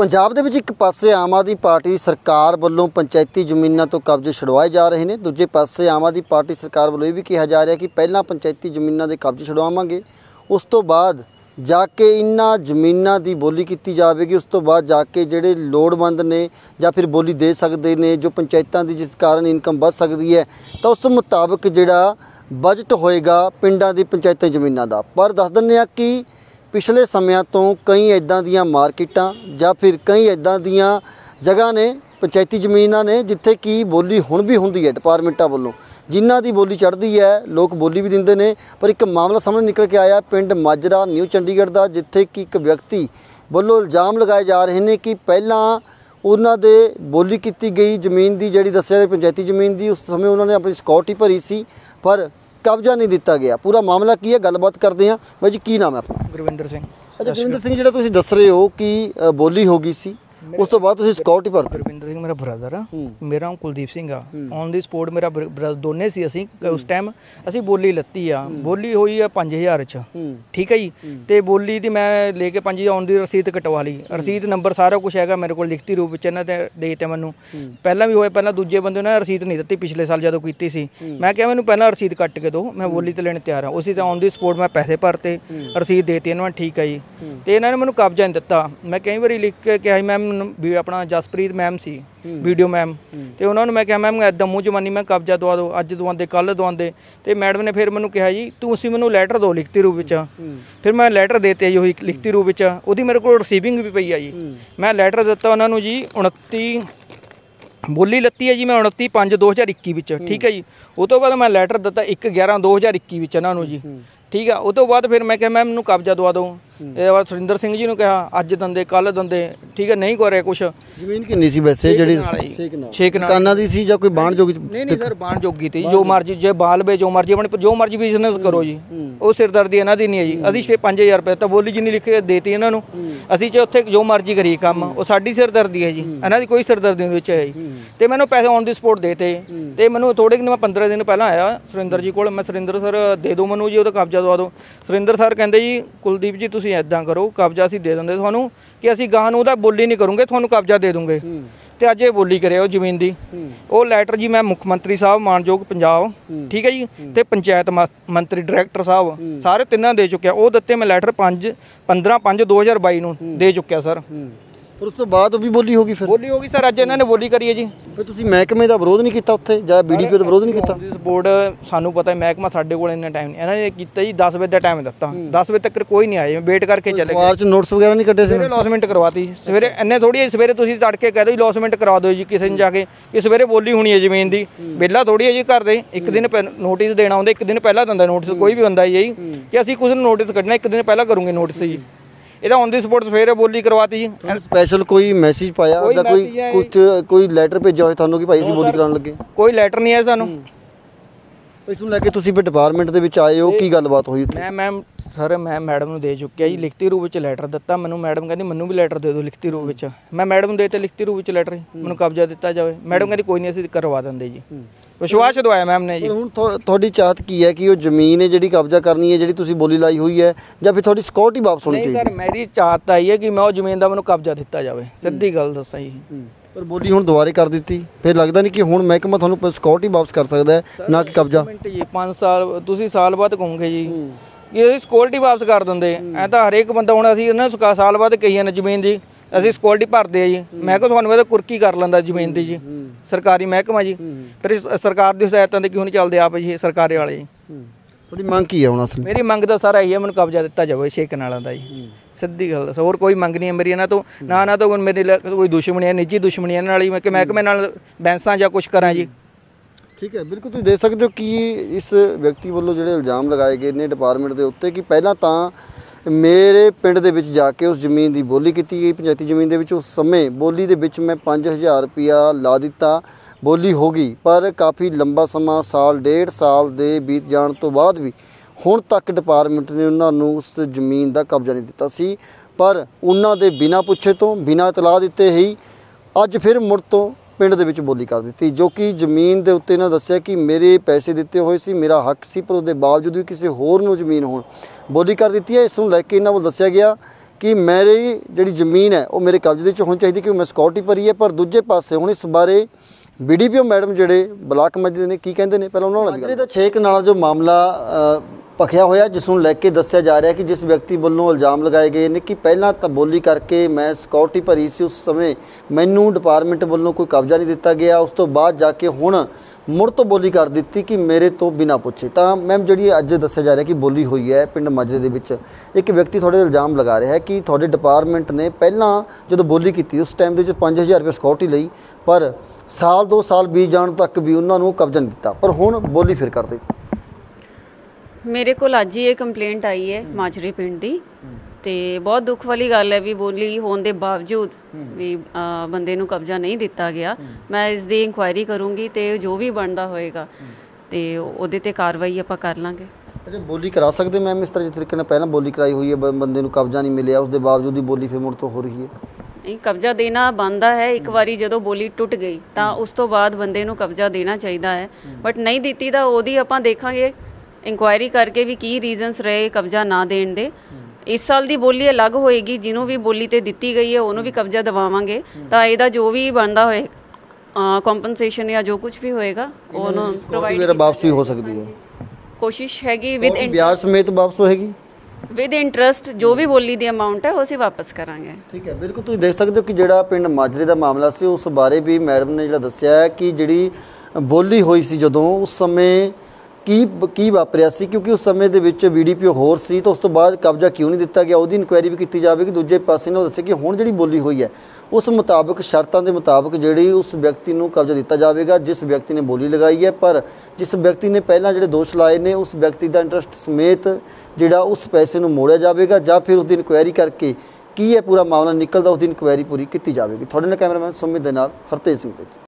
ਪੰਜਾਬ ਦੇ ਵਿੱਚ ਇੱਕ ਪਾਸੇ ਆਮ ਆਦਮੀ ਪਾਰਟੀ ਸਰਕਾਰ ਵੱਲੋਂ ਪੰਚਾਇਤੀ ਜ਼ਮੀਨਾਂ ਤੋਂ ਕਬਜ਼ੇ ਛੁਡਵਾਏ ਜਾ ਰਹੇ ਨੇ। ਦੂਜੇ ਪਾਸੇ ਆਮ ਆਦਮੀ ਪਾਰਟੀ ਸਰਕਾਰ ਵੱਲੋਂ ਇਹ ਵੀ ਕਿਹਾ ਜਾ ਰਿਹਾ ਕਿ ਪਹਿਲਾਂ ਪੰਚਾਇਤੀ ਜ਼ਮੀਨਾਂ ਦੇ ਕਬਜ਼ੇ ਛੁਡਵਾਵਾਂਗੇ। ਉਸ ਤੋਂ ਬਾਅਦ ਜਾ ਕੇ ਇਨ੍ਹਾਂ ਜ਼ਮੀਨਾਂ ਦੀ ਬੋਲੀ ਕੀਤੀ ਜਾਵੇਗੀ। ਉਸ ਤੋਂ ਬਾਅਦ ਜਾ ਕੇ ਜਿਹੜੇ ਲੋੜਵੰਦ ਨੇ ਜਾਂ ਫਿਰ ਬੋਲੀ ਦੇ ਸਕਦੇ ਨੇ, ਜੋ ਪੰਚਾਇਤਾਂ ਦੀ ਜਿਸ ਕਾਰਨ ਇਨਕਮ ਵੱਧ ਸਕਦੀ ਹੈ, ਤਾਂ ਉਸ ਮੁਤਾਬਕ ਜਿਹੜਾ ਬਜਟ ਹੋਏਗਾ ਪਿੰਡਾਂ ਦੀ ਪੰਚਾਇਤੀ ਜ਼ਮੀਨਾਂ ਦਾ। ਪਰ ਦੱਸ ਦਿੰਦੇ ਆ ਕਿ ਪਿਛਲੇ ਸਮਿਆਂ ਤੋਂ ਕਈ ਇਦਾਂ ਦੀਆਂ ਮਾਰਕੀਟਾਂ ਜਾਂ ਫਿਰ ਕਈ ਇਦਾਂ ਦੀਆਂ ਜਗ੍ਹਾ ਨੇ, ਪੰਚਾਇਤੀ ਜ਼ਮੀਨਾਂ ਨੇ, ਜਿੱਥੇ ਕੀ ਬੋਲੀ ਹੁਣ ਵੀ ਹੁੰਦੀ ਹੈ ਡਿਪਾਰਟਮੈਂਟਾਂ ਵੱਲੋਂ। ਜਿਨ੍ਹਾਂ ਦੀ ਬੋਲੀ ਚੜ੍ਹਦੀ ਹੈ, ਲੋਕ ਬੋਲੀ ਵੀ ਦਿੰਦੇ ਨੇ, ਪਰ ਇੱਕ ਮਾਮਲਾ ਸਾਹਮਣੇ ਨਿਕਲ ਕੇ ਆਇਆ, ਪਿੰਡ ਮਾਜਰਾ, ਨਿਊ ਚੰਡੀਗੜ੍ਹ ਦਾ, ਜਿੱਥੇ ਕਿ ਇੱਕ ਵਿਅਕਤੀ ਵੱਲੋਂ ਇਲਜ਼ਾਮ ਲਗਾਏ ਜਾ ਰਹੇ ਨੇ ਕਿ ਪਹਿਲਾਂ ਉਹਨਾਂ ਦੇ ਬੋਲੀ ਕੀਤੀ ਗਈ ਜ਼ਮੀਨ ਦੀ, ਜਿਹੜੀ ਦੱਸਿਆ ਜਾ ਪੰਚਾਇਤੀ ਜ਼ਮੀਨ ਦੀ, ਉਸ ਸਮੇਂ ਉਹਨਾਂ ਨੇ ਆਪਣੀ ਸਿਕਿਉਰਿਟੀ ਭਰੀ ਸੀ, ਪਰ ਕਬਜ਼ਾ ਨਹੀਂ ਦਿੱਤਾ ਗਿਆ। ਪੂਰਾ ਮਾਮਲਾ ਕੀ ਹੈ? ਗੱਲਬਾਤ ਕਰਦੇ ਹਾਂ। ਬਾਈ ਜੀ ਕੀ ਨਾਮ ਹੈ ਆਪਣਾ? ਗੁਰਵਿੰਦਰ ਸਿੰਘ। ਅੱਛਾ ਜਗਵਿੰਦਰ ਸਿੰਘ ਜਿਹੜਾ ਤੁਸੀਂ ਦੱਸ ਰਹੇ ਹੋ ਕਿ ਬੋਲੀ ਹੋ ਗਈ ਸੀ। ਉਸ ਤੋਂ ਬਾਅਦ ਤੁਸੀਂ ਸਿਕਿਉਰਿਟੀ ਭਰਤੀ। ਗੁਰਵਿੰਦਰ ਸਿੰਘ ਮੇਰਾ ਬ੍ਰਦਰ ਆ। ਮੇਰਾ ਨਾਮ ਕੁਲਦੀਪ ਸਿੰਘ ਆ। ਔਨ ਦੀ ਸਪੋਰਟ ਮੇਰਾ ਬ੍ਰਦਰ ਦੋਨੇ ਸੀ ਅਸੀਂ ਉਸ ਟਾਈਮ ਅਸੀਂ ਬੋਲੀ ਲੱਤੀ ਆ। ਬੋਲੀ ਹੋਈ ਆ 5000 ਚ। ਠੀਕ ਹੈ ਜੀ? ਤੇ ਬੋਲੀ ਦੀ ਮੈਂ ਲੈ ਕੇ 5000 ਔਨ ਦੀ ਰਸੀਦ ਕਟਵਾ ਲਈ। ਰਸੀਦ ਨੰਬਰ ਸਾਰਾ ਕੁਝ ਹੈਗਾ ਮੇਰੇ ਕੋਲ ਲਿਖਤੀ ਰੂਪ ਵਿੱਚ ਇਹਨਾਂ ਦੇ ਤੇ ਮੈਨੂੰ। ਪਹਿਲਾਂ ਵੀ ਹੋਇਆ ਪਹਿਲਾਂ ਦੂਜੇ ਬੰਦੇ ਨੇ ਰਸੀਦ ਨਹੀਂ ਦਿੱਤੀ ਪਿਛਲੇ ਸਾਲ ਜਦੋਂ ਕੀਤੀ ਸੀ। ਮੈਂ ਕਿਹਾ ਮੈਨੂੰ ਪਹਿਲਾਂ ਰਸੀਦ ਕੱਟ ਕੇ ਦਿਓ ਮੈਂ ਬੋਲੀ ਤੇ ਲੈਣ ਤਿਆਰ ਹਾਂ ਉਸੇ ਤੇ ਔਨ ਦੀ ਸਪੋਰਟ ਮੈਂ ਪੈਸੇ ਭਰਤੇ ਰਸੀਦ ਦੇਤੀ ਇਹਨਾਂ ਨੂੰ ਠੀਕ ਹੈ ਜੀ। ਤੇ ਇਹਨਾਂ ਨੇ ਮੈਨੂੰ ਕਬਜ਼ਾ ਨਹੀਂ ਦਿੱਤਾ। ਮੈਂ ਕਈ ਵਾਰੀ ਲਿਖ ਕੇ ਕਿਹਾ ਮੈਮ ਵੀ ਆਪਣਾ ਜਸਪ੍ਰੀਤ ਮੈਮ ਸੀ ਵੀਡੀਓ ਮੈਮ। ਤੇ ਉਹਨਾਂ ਨੂੰ ਮੈਂ ਕਿਹਾ ਮੈਮ ਐਦਾਂ ਮੂੰਹ ਜਮਾਨੀ ਮੈਂ ਕਬਜ਼ਾ ਦਵਾ ਦਿਓ ਅੱਜ ਦਵਾਉਂਦੇ ਕੱਲ ਦਵਾਉਂਦੇ। ਤੇ ਮੈਡਮ ਨੇ ਫਿਰ ਮੈਨੂੰ ਕਿਹਾ ਜੀ ਤੁਸੀਂ ਮੈਨੂੰ ਲੈਟਰ ਦਿਓ ਲਿਖਤੀ ਰੂਪ ਵਿੱਚ। ਫਿਰ ਮੈਂ ਲੈਟਰ ਦੇਤੇ ਜੀ ਉਹੀ ਲਿਖਤੀ ਰੂਪ ਵਿੱਚ। ਉਹਦੀ ਮੇਰੇ ਕੋਲ ਰਿਸੀਵਿੰਗ ਵੀ ਪਈ ਆ ਜੀ। ਮੈਂ ਲੈਟਰ ਦਿੱਤਾ ਉਹਨਾਂ ਨੂੰ ਜੀ 29 ਬੋਲੀ ਲੱਤੀ ਹੈ ਜੀ ਮੈਂ 29 5 2021 ਵਿੱਚ। ਠੀਕ ਹੈ ਜੀ। ਉਹ ਤੋਂ ਬਾਅਦ ਮੈਂ ਲੈਟਰ ਦਿੱਤਾ 1 11 2021 ਵਿੱਚ ਇਹਨਾਂ ਨੂੰ ਜੀ। ਠੀਕ ਆ ਉਹ ਤੋਂ ਬਾਅਦ ਫਿਰ ਮੈਂ ਕਿਹਾ ਮੈਮ ਨੂੰ ਕਬਜ਼ਾ ਦਵਾ ਦਿਓ। ਇਹ ਬਾਅਦ ਸੁਰਿੰਦਰ ਸਿੰਘ ਜੀ ਨੂੰ ਕਿਹਾ ਅੱਜ ਦੰਦੇ ਕੱਲ ਦੰਦੇ ਠੀਕ ਹੈ ਨਹੀਂ ਕਰਿਆ ਕੁਛ। ਜ਼ਮੀਨ ਕਿੰਨੀ ਸੀ ਵੈਸੇ ਜਿਹੜੀ? ਨਾਲ ਜੀ। ਛੇ ਕਨਾਲ ਦੀ ਸੀ ਜਾਂ ਕੋਈ ਬਾਣ ਜੋਗੀ ਨਹੀਂ ਨਹੀਂ ਸਰ ਬਾਣ ਜੋਗੀ ਤੇ ਜੀ, ਮਰਜ਼ੀ ਜੇ ਬਾਲ ਵੇ ਜੋ ਮਰਜ਼ੀ ਆਪਣੇ ਜੋ ਮਰਜ਼ੀ ਬਿਜ਼ਨਸ ਕਰੋ ਜੀ। ਉਹ ਸਿਰਦਰਦੀ ਇਹਨਾਂ ਦੀ ਨਹੀਂ ਹੈ ਜੀ। ਅਸੀਂ ਛੇ 5000 ਰੁਪਏ ਤਾਂ ਬੋਲੀ ਜਿੰਨੀ ਲਿਖ ਕੇ ਦੇਤੀ ਇਹਨਾਂ ਨੂੰ। ਅਸੀਂ ਜੇ ਉੱਥੇ ਜੋ ਮਰਜ਼ੀ ਕਰੀ ਕੰਮ ਉਹ ਸਾਡੀ ਸਿਰਦਰਦੀ ਹੈ ਜੀ। ਇਹਨਾਂ ਦੀ ਕੋਈ ਸਿਰਦਰਦੀ ਨਹੀਂ ਵਿੱਚ ਹੈ ਜੀ। ਤੇ ਮੈਨੂੰ ਪੈਸੇ ਔਨ ਦੀ ਸਪੋਰਟ ਦੇਤੇ। ਤੇ ਮੈਨੂੰ ਥੋੜੇ ਦਿਨ ਮੈਂ 15 ਦਿਨ ਪਹਿਲਾਂ ਆਇਆ ਸੁਰਿੰਦਰ ਜੀ ਕੋਲ। ਮੈਂ ਸੁਰਿੰਦਰ ਸਰ ਦੇ ਦਿਓ ਮੈਨੂੰ ਜੀ ਉਹਦਾ ਕਬਜ਼ਾ ਦਵਾ ਦਿਓ। ਸੁਰਿੰਦਰ ਸਰ ਕਹਿੰਦੇ ਜੀ ਕੁਲਦੀਪ ਜੀ ਤੁਸੀਂ ਐਦਾਂ ਕਰੋ ਕਬਜ਼ਾ ਅਸੀਂ ਦੇ ਦਿੰਦੇ ਤੁਹਾਨੂੰ ਕਿ ਅਸੀਂ ਗਾਂ ਨੂੰ ਉਹਦਾ ਬੋਲੀ ਨਹੀਂ ਕਰੂੰਗੇ ਤੁਹਾਨੂੰ ਕਬਜ਼ਾ ਦੇ ਦੂੰਗੇ। ਤੇ ਅੱਜ ਇਹ ਬੋਲੀ ਕਰਿਆ ਉਹ ਜ਼ਮੀਨ ਦੀ। ਉਹ ਲੈਟਰ ਜੀ ਮੈਂ ਮੁੱਖ ਮੰਤਰੀ ਸਾਹਿਬ ਮਾਨਯੋਗ ਪੰਜਾਬ ਠੀਕ ਹੈ ਜੀ? ਤੇ ਪੰਚਾਇਤ ਮੰਤਰੀ ਡਾਇਰੈਕਟਰ ਸਾਹਿਬ ਸਾਰੇ ਤਿੰਨਾਂ ਦੇ ਚੁੱਕਿਆ। ਉਹ ਦਿੱਤੇ ਮੈਂ ਲੈਟਰ 5 15 5 2022 ਨੂੰ ਦੇ ਚੁੱਕਿਆ ਸਰ। ਪਰ ਉਸ ਤੋਂ ਬਾਅਦ ਉਹ ਵੀ ਬੋਲੀ ਹੋ ਗਈ ਫਿਰ? ਬੋਲੀ ਹੋ ਗਈ ਸਰ ਅੱਜ ਇਹਨਾਂ ਨੇ ਬੋਲੀ ਕਰੀ ਹੈ ਜੀ। ਫਿਰ ਤੁਸੀਂ ਮਹਿਕਮੇ ਦਾ ਵਿਰੋਧ ਨਹੀਂ ਕੀਤਾ ਉੱਥੇ? ਜਾਂ ਬੀਡੀਪੀ ਦਾ ਵਿਰੋਧ ਨਹੀਂ ਕੀਤਾ? ਸਪੋਰਟ ਸਾਨੂੰ ਪਤਾ ਹੈ ਮਹਿਕਮਾ ਸਾਡੇ ਕੋਲ ਇੰਨਾ ਟਾਈਮ ਨਹੀਂ। ਇਹਨਾਂ ਨੇ ਕੀਤਾ ਜੀ 10 ਵਜੇ ਦਾ ਟਾਈਮ ਦਿੱਤਾ। 10 ਵਜੇ ਤੱਕ ਕੋਈ ਨਹੀਂ ਆਇਆ ਵੇਟ ਕਰਕੇ ਚਲੇ ਗਏ। ਅਖਬਾਰ 'ਚ ਨੋਟਿਸ ਵਗੈਰਾ ਨਹੀਂ ਕੱਢੇ ਸੀ ਸਵੇਰੇ ਲੌਸਮੈਂਟ ਕਰਵਾਤੀ। ਸਵੇਰੇ ਇੰਨੇ ਥੋੜੀ ਸਵੇਰੇ ਤੁਸੀਂ ਤੜਕੇ ਕਹਿ ਦਿਓ ਲੌਸਮੈਂਟ ਕਰਾ ਦਿਓ ਜੀ ਕਿਸੇ ਨੂੰ ਜਾ ਕੇ ਕਿ ਸਵੇਰੇ ਬੋਲੀ ਹੋਣੀ ਹੈ ਜ਼ਮੀਨ ਦੀ। ਬੇਲਾ ਥੋੜੀ ਹੈ ਜੀ ਘਰ ਦੇ। ਇੱਕ ਦਿਨ ਨੋਟਿਸ ਦੇਣਾ ਹੁੰਦਾ ਇੱਕ ਦਿਨ ਪਹਿਲਾਂ ਦਿੰਦਾ ਨੋਟਿਸ ਕੋਈ ਵੀ ਬੰਦਾ ਜੀ ਕਿ ਅਸੀਂ ਕੁਝ ਨੋਟਿਸ ਕੱਢਣਾ ਇੱਕ ਦਿਨ ਪਹਿਲਾਂ ਕਰੂੰਗੇ ਨੋਟਿਸ ਜੀ। ਇਹਦਾ ਔਨ ਦੀ ਸਪੋਰਟ ਸਵੇਰੇ ਬੋਲੀ ਕਰਵਾਤੀ ਜੀ। ਸਪੈਸ਼ਲ ਕੋਈ ਮੈਸੇਜ ਪਾਇਆ? ਜਾਂ ਕੋਈ ਕੁਝ ਕੋਈ ਲੈਟਰ ਭੇਜਿਆ ਹੋਇਆ ਤੁਹਾਨੂੰ ਕਿ ਭਾਈ ਅਸੀਂ ਬੋਲੀ ਕਰਾਉਣ ਲੱਗੇ? ਕੋਈ ਲੈਟਰ ਨਹੀਂ ਆਇਆ ਸਾਨੂੰ। ਇਸ ਨੂੰ ਲੈ ਕੇ ਤੁਸੀਂ ਫਿਰ ਡਿਪਾਰਟਮੈਂਟ ਦੇ ਵਿੱਚ ਆਏ ਹੋ ਕੀ ਗੱਲਬਾਤ ਹੋਈ ਉੱਥੇ? ਮੈਂ ਮੈਮ ਸਰ ਮੈਂ ਮੈਡਮ ਨੂੰ ਦੇ ਚੁੱਕਿਆ ਜੀ ਲਿਖਤੀ ਰੂਪ ਵਿੱਚ ਲੈਟਰ ਦਿੱਤਾ। ਮੈਨੂੰ ਮੈਡਮ ਕਹਿੰਦੀ ਮੈਨੂੰ ਵੀ ਲੈਟਰ ਦੇ ਦਿਓ ਲਿਖਤੀ ਰੂਪ ਵਿੱਚ। ਮੈਂ ਮੈਡਮ ਨੂੰ ਦੇਤੇ ਲਿਖਤੀ ਰੂਪ ਵਿੱਚ ਲੈਟਰ ਮੈਨੂੰ ਕਬਜ਼ਾ ਦਿੱਤਾ ਜਾਵੇ। ਮੈਡਮ ਕਹਿੰਦੀ ਕੋਈ ਨਹੀਂ ਅਸੀਂ ਕਰਵਾ ਦਿੰਦੇ ਜੀ। ਵਿਸ਼ਵਾਸ ਦਵਾਇਆ ਮੈਮ ਨੇ ਜੀ। ਹੁਣ ਤੁਹਾ- ਤੁਹਾਡੀ ਚਾਹਤ ਕੀ ਹੈ ਕਿ ਉਹ ਜ਼ਮੀਨ ਹੈ ਜਿਹੜੀ ਕਬਜ਼ਾ ਕਰਨੀ ਹੈ ਜਿਹੜੀ ਤੁਸੀਂ ਬੋਲੀ ਲਾਈ ਹੋਈ ਹੈ ਜਾਂ ਫਿਰ ਤੁਹਾਡੀ ਸਿਕਿਉਰਿਟੀ ਵਾਪਸ ਹੋਣੀ ਨਹੀਂ ਚਾਹੀਦੀ? ਸਰ ਮੇਰੀ ਚਾਹਤ ਆਈ ਹੈ ਕਿ ਮੈਂ ਉਹ ਜ਼ਮੀਨ ਦਾ ਮੈਨੂੰ ਕਬਜ਼ਾ ਦਿੱਤਾ ਜਾਵੇ। ਸਿੱਧੀ ਗੱਲ ਦੱਸਾਂ ਜੀ। ਪਰ ਬੋਲੀ ਹੁਣ ਦੁਬਾਰੇ ਕਰ ਦਿੱਤੀ। ਫਿਰ ਲੱਗਦਾ ਨਹੀਂ ਕਿ ਹੁਣ ਮਹਿਕਮਾ ਤੁਹਾਨੂੰ ਸਿਕਿਉਰਿਟੀ ਵਾਪਸ ਕਰ ਸਕਦਾ ਹੈ ਨਾ ਕਿ ਕਬਜ਼ਾ? ਮਿੰਟ ਜੀ 5 ਸਾਲ ਤੁਸੀਂ ਸਾਲ ਬਾਅਦ ਕਹੋਗੇ ਜੀ। ਇਹ ਇਹਦੀ ਸਿਕਿਉਰਿਟੀ ਵਾਪਸ ਕਰ ਦਿੰਦੇ। ਐ ਤਾਂ ਹਰੇਕ ਬੰਦਾ ਹੁਣ ਅਸੀਂ ਇਹਨਾਂ ਨੂੰ ਸਾਲ ਬਾਅਦ ਕਹੀ ਜਾਂਦੇ ਜ਼ਮੀਨ ਦੀ। ਅਸੀਂ ਸਿਕਿਉਰਿਟੀ ਭਰਦੇ ਆ ਜੀ। ਮੈਂ ਕਿਹਾ ਤੁਹਾਨੂੰ ਇਹਦਾ ਕੁਰਕੀ ਕਰ ਲੈਂਦਾ ਜ਼ਮੀਨ ਦੀ ਜੀ। ਸਰਕਾਰੀ ਮਹਿਕਮਾ ਜੀ। ਫਿਰ ਸਰਕਾਰ ਦੀ ਹਦਾਇਤਾਂ ਤੇ ਕਿਉਂ ਨਹੀਂ ਚੱਲਦੇ ਆਪ ਜੀ ਸਰਕਾਰੇ ਵਾਲੇ ਜੀ। ਤੁਹਾਡੀ ਮੰਗ ਕੀ ਹੈ ਹੁਣ ਅਸਲ? ਮੇਰੀ ਮੰਗ ਤਾਂ ਸਾਰਾ ਇਹੀ ਹੈ ਮੈਨੂੰ ਕਬਜ਼ਾ ਦਿੱਤਾ ਜਾਵੇ ਛੇ ਕਨਾਲਾਂ ਦਾ ਜੀ। ਸਿੱਧੀ ਗੱਲ ਦੱਸ ਹੋਰ ਕੋਈ ਮੰਗ ਨਹੀਂ ਹੈ ਮੇਰੀ ਇਹਨਾਂ ਤੋਂ ਨਾ ਨਾ ਤਾਂ ਮੇਰੇ ਨਾਲ ਕੋਈ ਦੁਸ਼ਮਣੀ ਹੈ ਨਿੱਜੀ ਦੁਸ਼ਮਣੀ ਇਹਨਾਂ ਨਾਲ ਹੀ ਮੈਂ ਕਿ ਮਹਿਕਮੇ ਨਾਲ ਬੈਂਸਾਂ ਜਾਂ ਕੁਝ ਕਰਾਂ ਜੀ। ਠੀਕ ਹੈ ਬਿਲਕੁਲ ਤੁਸੀਂ ਦੇਖ ਸਕਦੇ ਹੋ ਕਿ ਇਸ ਵਿਅਕਤੀ ਵੱਲੋਂ ਜਿਹੜੇ ਇਲਜ਼ਾਮ ਲਗਾਏ ਗਏ ਨੇ ਡਿਪਾਰਟਮੈਂਟ ਦੇ ਉੱਤੇ ਕਿ ਪਹਿਲਾਂ ਤਾਂ ਮੇਰੇ ਪਿੰਡ ਦੇ ਵਿੱਚ ਜਾ ਕੇ ਉਸ ਜ਼ਮੀਨ ਦੀ ਬੋਲੀ ਕੀਤੀ ਗਈ, ਪੰਚਾਇਤੀ ਜ਼ਮੀਨ ਦੇ ਵਿੱਚ ਉਸ ਸਮੇਂ ਬੋਲੀ ਦੇ ਵਿੱਚ ਮੈਂ 5000 ਰੁਪਿਆ ਲਾ ਦਿੱਤਾ, ਬੋਲੀ ਹੋ ਗਈ। ਪਰ ਕਾਫੀ ਲੰਬਾ ਸਮਾਂ, ਸਾਲ, ਡੇਢ ਸਾਲ ਦੇ ਬੀਤ ਜਾਣ ਤੋਂ ਬਾਅਦ ਵੀ ਹੁਣ ਤੱਕ ਡਿਪਾਰਟਮੈਂਟ ਨੇ ਉਹਨਾਂ ਨੂੰ ਉਸ ਜ਼ਮੀਨ ਦਾ ਕਬਜ਼ਾ ਨਹੀਂ ਦਿੱਤਾ ਸੀ। ਪਰ ਉਹਨਾਂ ਦੇ ਬਿਨਾਂ ਪੁੱਛੇ ਤੋਂ, ਬਿਨਾਂ ਇਤਲਾਹ ਦਿੱਤੇ ਹੀ ਅੱਜ ਫਿਰ ਮੁੜ ਤੋਂ ਪਿੰਡ ਦੇ ਵਿੱਚ ਬੋਲੀ ਕਰ ਦਿੱਤੀ ਜੋ ਕਿ ਜ਼ਮੀਨ ਦੇ ਉੱਤੇ ਇਹਨਾਂ ਦੱਸਿਆ ਕਿ ਮੇਰੇ ਪੈਸੇ ਦਿੱਤੇ ਹੋਏ ਸੀ ਮੇਰਾ ਹੱਕ ਸੀ ਪਰ ਉਹਦੇ ਬਾਵਜੂਦ ਵੀ ਕਿਸੇ ਹੋਰ ਨੂੰ ਜ਼ਮੀਨ ਹੁਣ ਬੋਲੀ ਕਰ ਦਿੱਤੀ ਹੈ। ਇਸ ਨੂੰ ਲੈ ਕੇ ਇਹਨਾਂ ਵੱਲ ਦੱਸਿਆ ਗਿਆ ਕਿ ਮੇਰੀ ਜਿਹੜੀ ਜ਼ਮੀਨ ਹੈ ਉਹ ਮੇਰੇ ਕਬਜ਼ੇ ਦੇ ਵਿੱਚ ਹੋਣੀ ਚਾਹੀਦੀ ਕਿਉਂਕਿ ਮੈਂ ਸਿਕਿਉਰਿਟੀ ਭਰੀ ਹੈ ਪਰ ਦੂਜੇ ਪਾਸੇ ਹੁਣ ਇਸ ਬਾਰੇ ਬੀਡੀਪੀਓ ਮੈਡਮ ਜਿਹੜੇ ਬਲਾਕ ਮਜਦੇ ਨੇ ਕੀ ਕਹਿੰਦੇ ਨੇ? ਪਹਿਲਾਂ ਉਹਨਾਂ ਨਾਲ ਮਾਜਰੇ ਦਾ 6 ਕਨਾਲਾਂ ਜੋ ਮਾਮਲਾ ਅ, ਭਖਿਆ ਹੋਇਆ ਜਿਸ ਨੂੰ ਲੈ ਕੇ ਦੱਸਿਆ ਜਾ ਰਿਹਾ ਕਿ ਜਿਸ ਵਿਅਕਤੀ ਵੱਲੋਂ ਇਲਜ਼ਾਮ ਲਗਾਏ ਗਏ ਨੇ ਕਿ ਪਹਿਲਾਂ ਤਾਂ ਬੋਲੀ ਕਰਕੇ ਮੈਂ ਸਿਕਿਉਰਿਟੀ ਭਰੀ ਸੀ ਉਸ ਸਮੇਂ ਮੈਨੂੰ ਡਿਪਾਰਟਮੈਂਟ ਵੱਲੋਂ ਕੋਈ ਕਬਜ਼ਾ ਨਹੀਂ ਦਿੱਤਾ ਗਿਆ। ਉਸ ਤੋਂ ਬਾਅਦ ਜਾ ਕੇ ਹੁਣ ਮੁੜ ਤੋਂ ਬੋਲੀ ਕਰ ਦਿੱਤੀ ਕਿ ਮੇਰੇ ਤੋਂ ਬਿਨਾ ਪੁੱਛੇ। ਤਾਂ ਮੈਮ ਜਿਹੜੀ ਅੱਜ ਦੱਸਿਆ ਜਾ ਰਿਹਾ ਕਿ ਬੋਲੀ ਹੋਈ ਹੈ ਪਿੰਡ ਮਾਜਰੇ ਦੇ ਵਿੱਚ ਇੱਕ ਵਿਅਕਤੀ ਤੁਹਾਡੇ ਇਲਜ਼ਾਮ ਲਗਾ ਰਿਹਾ ਹੈ ਕਿ ਤੁਹਾਡੇ ਡਿਪਾਰਟਮੈਂਟ ਨੇ ਪਹਿਲਾਂ ਜਦੋਂ ਬੋਲੀ ਕੀਤੀ ਉਸ ਟਾਈਮ ਦੇ ਵਿੱਚ 5000 ਰੁਪਏ ਸਿਕਿਉਰਿਟੀ ਲਈ ਪਰ ਸਾਲ 2 ਸਾਲ ਬੀਤ ਜਾਣ ਤੱਕ ਵੀ ਉਹਨਾਂ ਨੂੰ ਕਬਜ਼ਾ ਨਹੀਂ ਦਿੱਤਾ। ਪਰ ਹੁਣ ਬੋਲੀ ਫਿਰ ਕਰ ਦਿੱਤੀ। ਮੇਰੇ ਕੋਲ ਅੱਜ ਹੀ ਇਹ ਕੰਪਲੇਂਟ ਆਈ ਹੈ ਮਾਜਰੇ ਪਿੰਡ ਦੀ। ਤੇ ਬਹੁਤ ਦੁੱਖ ਵਾਲੀ ਗੱਲ ਹੈ ਵੀ ਬੋਲੀ ਹੋਣ ਦੇ ਬਾਵਜੂਦ ਵੀ ਬੰਦੇ ਨੂੰ ਕਬਜ਼ਾ ਨਹੀਂ ਦਿੱਤਾ ਗਿਆ। ਮੈਂ ਇਸ ਦੀ ਇਨਕੁਆਇਰੀ ਕਰੂੰਗੀ ਤੇ ਜੋ ਵੀ ਬਣਦਾ ਹੋਏਗਾ ਤੇ ਉਹਦੇ ਤੇ ਕਾਰਵਾਈ ਆਪਾਂ ਕਰ ਲਾਂਗੇ। ਅੱਛਾ ਬੋਲੀ ਕਰਾ ਸਕਦੇ ਮੈਮ? ਇਸ ਤਰ੍ਹਾਂ ਜਿਸ ਤਰੀਕੇ ਨਾਲ ਪਹਿਲਾਂ ਬੋਲੀ ਕਰਾਈ ਹੋਈ ਹੈ ਬੰਦੇ ਨੂੰ ਕਬਜ਼ਾ ਨਹੀਂ ਮਿਲਿਆ ਉਸ ਦੇ ਬਾਵਜੂਦ ਹੀ ਬੋਲੀ ਫਿਰ ਮੁੜ ਤੋਂ ਹੋ ਰਹੀ ਹੈ। ਨਹੀਂ ਕਬਜ਼ਾ ਦੇਣਾ ਬੰਦਾ ਹੈ। ਇੱਕ ਵਾਰੀ ਜਦੋਂ ਬੋਲੀ ਟੁੱਟ ਗਈ ਤਾਂ ਉਸ ਤੋਂ ਬਾਅਦ ਬੰਦੇ ਨੂੰ ਕਬਜ਼ਾ ਦੇਣਾ ਚਾਹੀਦਾ ਹੈ। ਬਟ ਨਹੀਂ ਦਿੱਤੀ ਤਾਂ ਉਹਦੀ ਆਪਾਂ ਦੇਖਾਂਗੇ ਇਨਕੁਆਇਰੀ ਕਰਕੇ ਵੀ ਕੀ ਰੀਜ਼ਨਸ ਰਹੇ ਕਬਜ਼ਾ ਨਾ ਦੇਣ ਦੇ। ਇਸ ਸਾਲ ਦੀ ਬੋਲੀ ਅਲੱਗ ਹੋਏਗੀ ਜਿਹਨੂੰ ਵੀ ਬੋਲੀ ਤੇ ਦਿੱਤੀ ਗਈ ਹੈ ਉਹਨੂੰ ਵੀ ਕਬਜ਼ਾ ਦਿਵਾਵਾਂਗੇ। ਤਾਂ ਇਹਦਾ ਜੋ ਵੀ ਬਣਦਾ ਹੋਏ ਕੰਪਨਸੇਸ਼ਨ ਜਾਂ ਜੋ ਕੁਝ ਵੀ ਹੋਏਗਾ ਉਹਨੂੰ ਪ੍ਰੋਵਾਈਡ ਮੇਰਾ ਵਾਪਸੀ ਹੋ ਸਕਦੀ ਹੈ। ਕੋਸ਼ਿਸ਼ ਹੈਗੀ ਵਿਦ ਵਿਆਜ ਸਮੇਤ ਵਾਪਸ ਹੋਏਗੀ? ਵਿਦ ਇੰਟਰਸਟ ਜੋ ਵੀ ਬੋਲੀ ਦੀ ਅਮਾਉਂਟ ਹੈ ਉਹ ਅਸੀਂ ਵਾਪਸ ਕਰਾਂਗੇ। ਠੀਕ ਹੈ ਬਿਲਕੁਲ ਤੁਸੀਂ ਦੇਖ ਸਕਦੇ ਹੋ ਕਿ ਜਿਹੜਾ ਪਿੰਡ ਮਾਜਰੇ ਦਾ ਮਾਮਲਾ ਸੀ ਉਸ ਬਾਰੇ ਵੀ ਮੈਡਮ ਨੇ ਜਿਹੜਾ ਦੱਸਿਆ ਹੈ ਕਿ ਜਿਹੜੀ ਬੋਲੀ ਹੋਈ ਸੀ ਜਦੋਂ ਉਸ ਸਮੇਂ ਕੀ ਕੀ ਵਾਪਰਿਆ ਸੀ? ਕਿਉਂਕਿ ਉਸ ਸਮੇਂ ਦੇ ਵਿੱਚ ਬੀਡੀਪੀਓ ਹੋਰ ਸੀ, ਤਾਂ ਉਸ ਤੋਂ ਬਾਅਦ ਕਬਜ਼ਾ ਕਿਉਂ ਨਹੀਂ ਦਿੱਤਾ ਗਿਆ? ਉਹਦੀ ਇਨਕੁਆਇਰੀ ਵੀ ਕੀਤੀ ਜਾਵੇਗੀ। ਦੂਜੇ ਪਾਸੇ ਨੇ ਉਹ ਦੱਸਿਆ ਕਿ ਹੁਣ ਜਿਹੜੀ ਬੋਲੀ ਹੋਈ ਹੈ, ਉਸ ਮੁਤਾਬਕ, ਸ਼ਰਤਾਂ ਦੇ ਮੁਤਾਬਕ ਜਿਹੜੀ ਉਸ ਵਿਅਕਤੀ ਨੂੰ ਕਬਜ਼ਾ ਦਿੱਤਾ ਜਾਵੇਗਾ, ਜਿਸ ਵਿਅਕਤੀ ਨੇ ਬੋਲੀ ਲਗਾਈ ਹੈ। ਪਰ ਜਿਸ ਵਿਅਕਤੀ ਨੇ ਪਹਿਲਾਂ ਜਿਹੜੇ ਦੋਸ਼ ਲਾਏ ਨੇ, ਉਸ ਵਿਅਕਤੀ ਦਾ ਇੰਟਰਸਟ ਸਮੇਤ ਜਿਹੜਾ ਉਸ ਪੈਸੇ ਨੂੰ ਮੋੜਿਆ ਜਾਵੇਗਾ ਜਾਂ ਫਿਰ ਉਸ ਦੀ ਇਨਕੁਆਇਰੀ ਕਰਕੇ ਕੀ ਇਹ ਪੂਰਾ ਮਾਮਲਾ ਨਿਕਲਦਾ, ਉਸ ਦੀ ਇਨਕੁਆਇਰੀ ਪੂਰੀ ਕੀਤੀ ਜਾਵੇਗੀ। ਤੁਹਾਡੇ ਨਾਲ ਕੈਮਰਾਮੈਨ ਸੁਮਿਤ ਦੇ ਨਾਲ ਹਰਤੇਜ ਸਿੰਘ ਦੇ